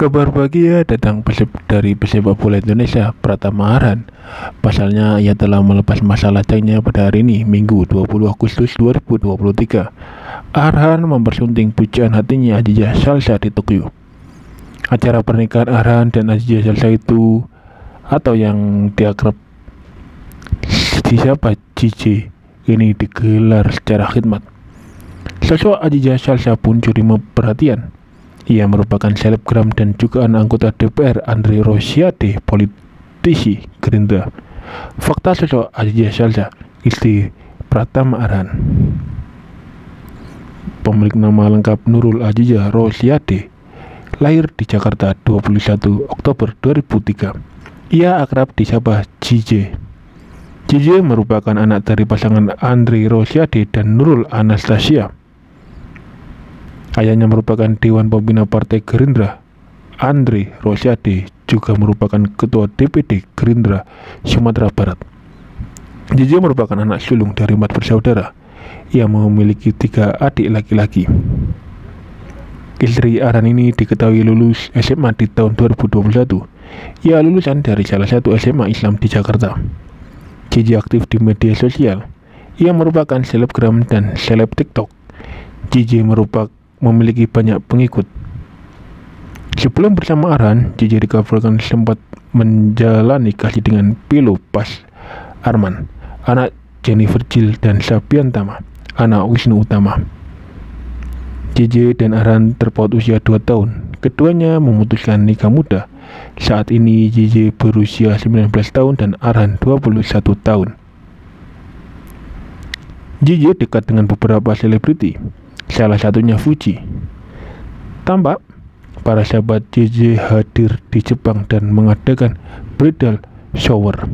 Kabar bahagia datang dari pesepak bola Indonesia Pratama Arhan. Pasalnya ia telah melepas masa lacaknya pada hari ini Minggu 20 Agustus 2023 Arhan mempersunting pujian hatinya Ajija Salsa di Tokyo. Acara pernikahan Arhan dan Ajija Salsa itu Atau yang diakrab siapa Cici ini digelar secara khidmat. Sosok Ajija Salsa pun curi perhatian ia merupakan selebgram dan juga anak anggota DPR Andre Rosiade, politisi Gerindra. Fakta sosok Aziza Salza, istri Pratama Arhan. Pemilik nama lengkap Nurul Aziza Rosiade, lahir di Jakarta 21 Oktober 2003. Ia akrab disapa JJ. JJ merupakan anak dari pasangan Andre Rosiade dan Nurul Anastasia. Ayahnya merupakan Dewan Pembina Partai Gerindra. Andre Rosiade juga merupakan Ketua DPD Gerindra Sumatera Barat. JJ merupakan anak sulung dari empat bersaudara. Ia memiliki tiga adik laki-laki. Istri Aran ini diketahui lulus SMA di tahun 2021. Ia lulusan dari salah satu SMA Islam di Jakarta. JJ aktif di media sosial. Ia merupakan selebgram dan seleb TikTok. JJ merupakan memiliki banyak pengikut. Sebelum bersama Arhan, JJ dikabarkan sempat menjalani kasih dengan Pilo Pas Arman, anak Jennifer Jill dan Sabian Tama, anak Wisnu Utama. JJ dan Arhan terpaut usia 2 tahun. Keduanya memutuskan nikah muda. Saat ini JJ berusia 19 tahun dan Arhan 21 tahun. JJ dekat dengan beberapa selebriti, salah satunya Fuji. Tampak, para sahabat JJ hadir di Jepang dan mengadakan bridal shower.